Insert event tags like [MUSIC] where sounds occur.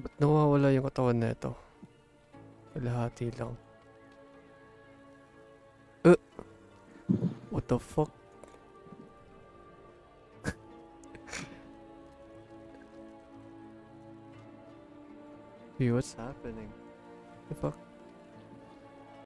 Ba't nawawala yung katawan na ito? Kalahati lang. Uh! What the fuck? [LAUGHS] Hey, what's happening? The fuck?